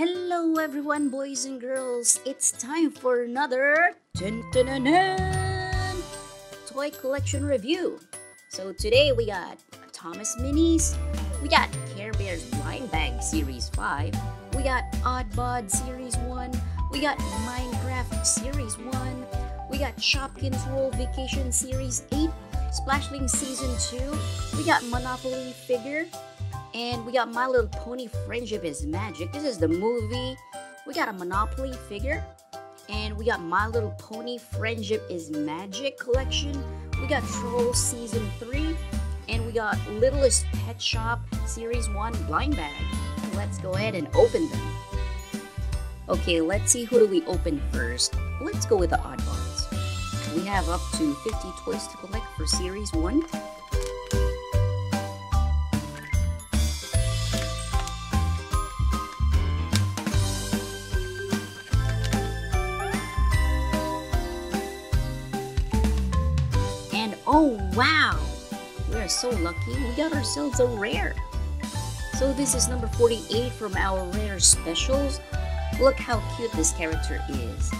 Hello, everyone, boys and girls. It's time for another dun, dun, dun, dun, toy collection review. So today we got Thomas Minis, we got Care Bears Blind Bag Series 5, we got Oddbod Series 1, we got Minecraft Series 1, we got Shopkins World Vacation Series 8, Splashling Season 2, we got Monopoly Figure, and we got My Little Pony Friendship is Magic. This is the movie. We got a Monopoly figure. And we got My Little Pony Friendship is Magic collection. We got Troll Season 3. And we got Littlest Pet Shop Series 1 blind bag. Let's go ahead and open them. Okay, let's see who do we open first. Let's go with the Oddbods. We have up to 50 toys to collect for Series 1. Oh wow! We are so lucky, we got ourselves a rare. So this is number 48 from our rare specials. Look how cute this character is.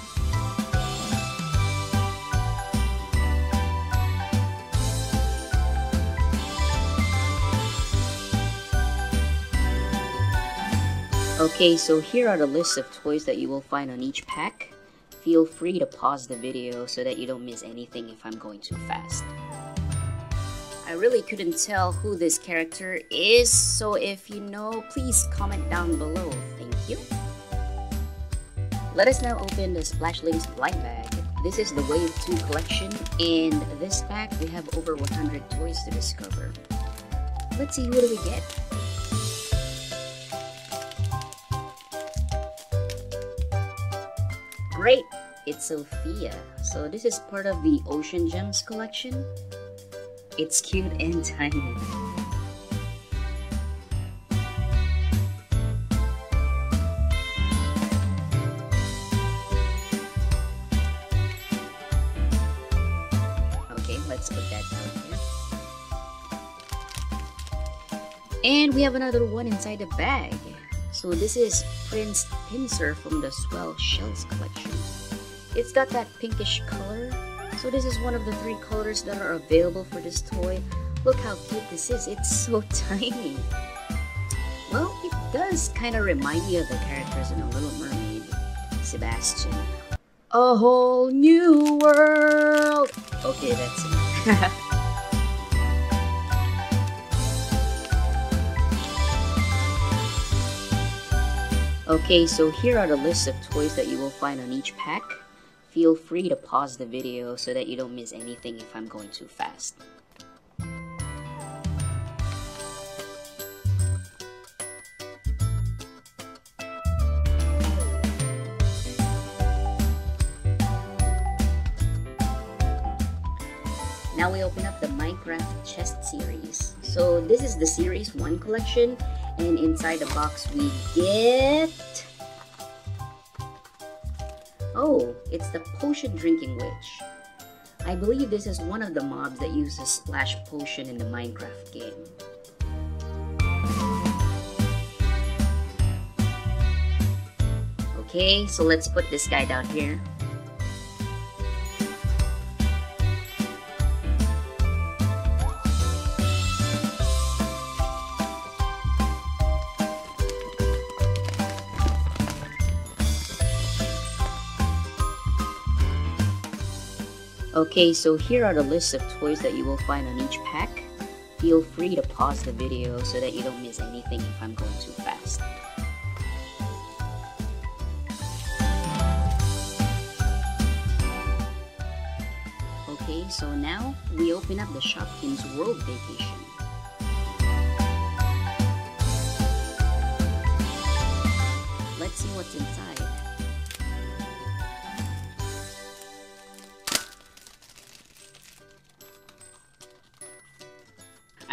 Okay, so here are the list of toys that you will find on each pack. Feel free to pause the video so that you don't miss anything if I'm going too fast. I really couldn't tell who this character is, so if you know, please comment down below. Thank you. Let us now open the Splashlings blind bag. This is the Wave 2 collection. and this pack, we have over 100 toys to discover. Let's see who do we get. Great! It's Sophia. So this is part of the Ocean Gems collection. It's cute and tiny. Okay, let's put that down here. And we have another one inside the bag. So this is Prince Pinsir from the Swell Shells collection. It's got that pinkish color. So this is one of the three colors that are available for this toy. Look how cute this is. It's so tiny. Well, it does kind of remind me of the characters in A Little Mermaid. Sebastian. A whole new world! Okay, that's it. Okay, so here are the list of toys that you will find on each pack. Feel free to pause the video so that you don't miss anything if I'm going too fast. Now we open up the Minecraft chest series. So this is the series 1 collection and inside the box we get Oh, it's the potion drinking witch. I believe this is one of the mobs that uses splash potion in the Minecraft game. Okay, so let's put this guy down here. Okay, so here are the list of toys that you will find on each pack. Feel free to pause the video so that you don't miss anything if I'm going too fast. Okay, so now we open up the Shopkins World Vacation. Let's see what's inside.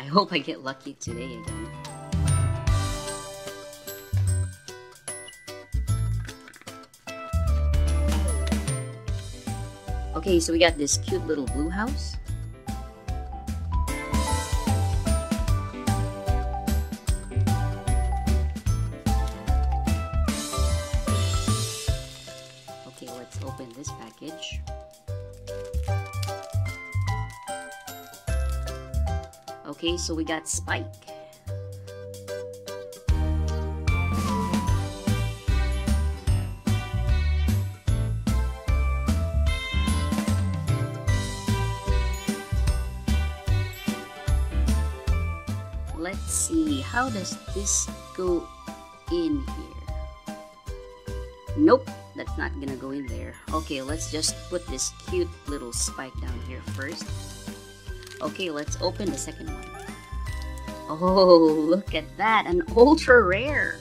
Hope I get lucky today again. Okay, so we got this cute little blue house. Okay, so we got Spike. Let's see, how does this go in here? Nope, that's not gonna go in there. Okay, let's just put this cute little spike down here first. Okay, let's open the second one. Oh, look at that, an ultra rare.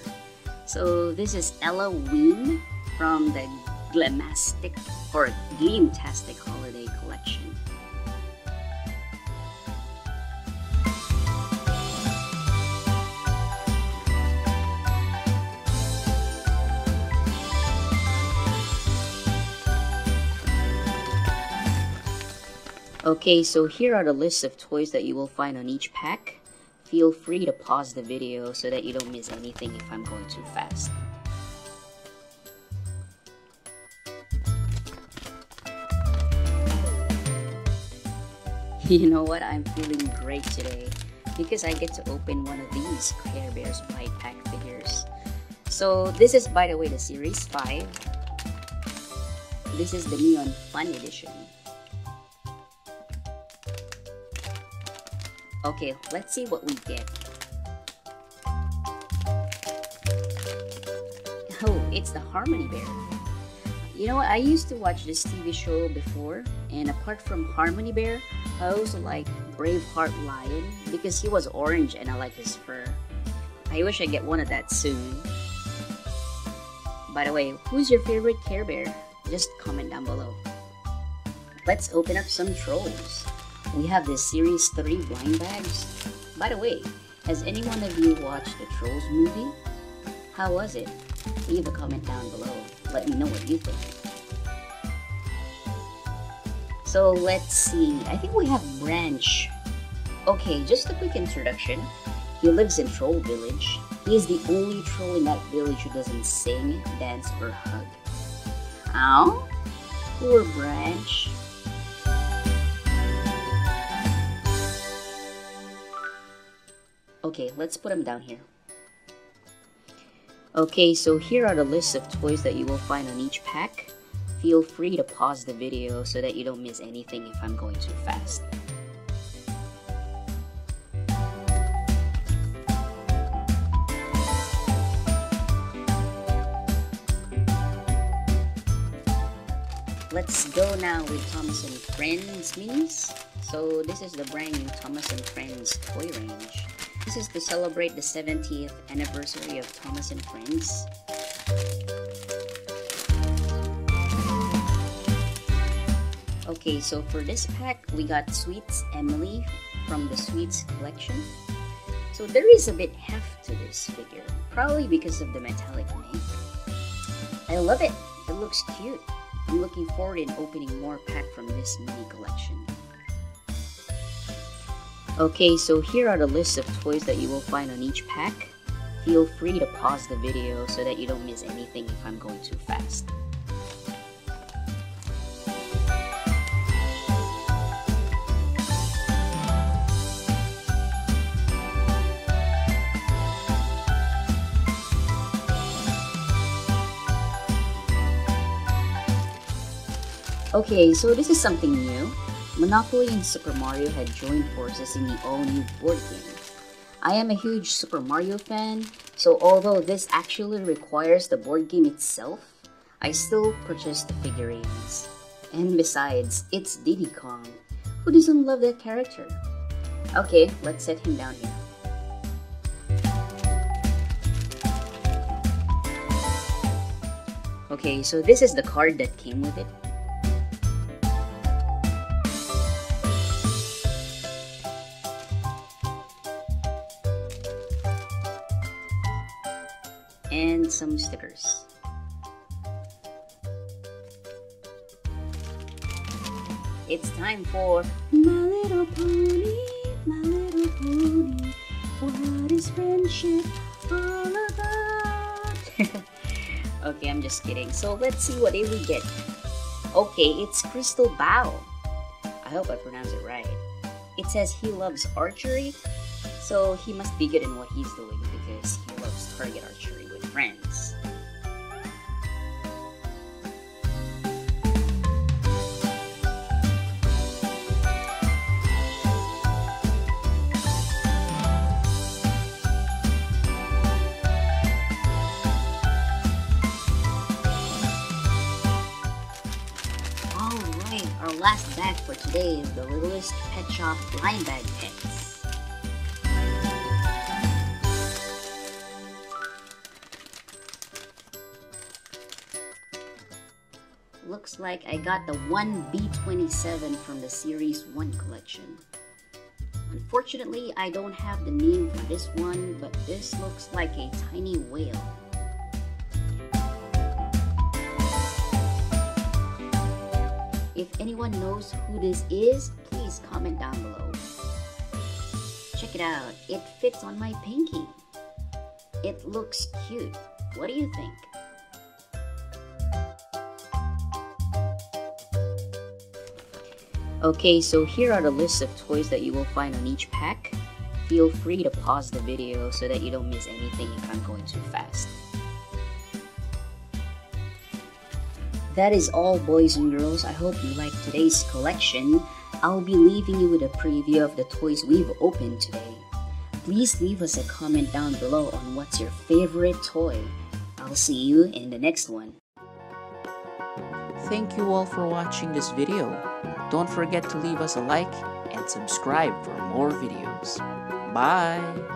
So this is Ella Ween from the Glamastic or Gleamtastic Holiday Collection. Okay, so here are the list of toys that you will find on each pack. Feel free to pause the video so that you don't miss anything if I'm going too fast. You know what? I'm feeling great today because I get to open one of these Care Bears Bite Pack figures. So this is, by the way, the Series 5. This is the Neon Fun Edition. Okay, let's see what we get. Oh, it's the Harmony Bear. You know what? I used to watch this TV show before, and apart from Harmony Bear, I also like Braveheart Lion because he was orange and I like his fur. I wish I get one of that soon. By the way, who's your favorite Care Bear? Just comment down below. Let's open up some trolls. We have this Series 3 blind bags. By the way, has any one of you watched the Trolls movie? How was it? Leave a comment down below. Let me know what you think. So let's see. I think we have Branch. Okay, just a quick introduction. He lives in Troll Village. He is the only troll in that village who doesn't sing, dance, or hug. Ow? Poor Branch. Okay, let's put them down here. Okay, so here are the list of toys that you will find on each pack. Feel free to pause the video so that you don't miss anything if I'm going too fast. Let's go now with Thomas and Friends minis. So this is the brand new Thomas and Friends toy range. This is to celebrate the 70th anniversary of Thomas and Friends. Okay, so for this pack, we got Sweets Emily from the Sweets collection. So there is a bit heft to this figure, probably because of the metallic make. I love it, it looks cute. I'm looking forward in opening more pack from this mini collection. Okay, so here are the list of toys that you will find on each pack. Feel free to pause the video so that you don't miss anything if I'm going too fast. Okay, so this is something new. Monopoly and Super Mario had joined forces in the all-new board game. I am a huge Super Mario fan, so although this actually requires the board game itself, I still purchased the figurines. And besides, it's Diddy Kong. Who doesn't love that character? Okay, let's set him down here. Okay, so this is the card that came with it. And some stickers. It's time for My Little Pony, My Little Pony. What is friendship all about? okay, I'm just kidding. So let's see what did we get. Okay, it's Crystal Bow. I hope I pronounced it right. It says he loves archery, so he must be good in what he's doing because he loves target archery friends. Alright, our last bag for today is the Littlest Pet Shop Blind Bag Pets. Like I got the 1B27 from the Series 1 collection. Unfortunately, I don't have the name for this one, but this looks like a tiny whale. If anyone knows who this is, please comment down below. Check it out, it fits on my pinky. It looks cute. What do you think? Okay, so here are the list of toys that you will find on each pack. Feel free to pause the video so that you don't miss anything if I'm going too fast. That is all, boys and girls. I hope you liked today's collection. I'll be leaving you with a preview of the toys we've opened today. Please leave us a comment down below on what's your favorite toy. I'll see you in the next one. Thank you all for watching this video. Don't forget to leave us a like and subscribe for more videos. Bye!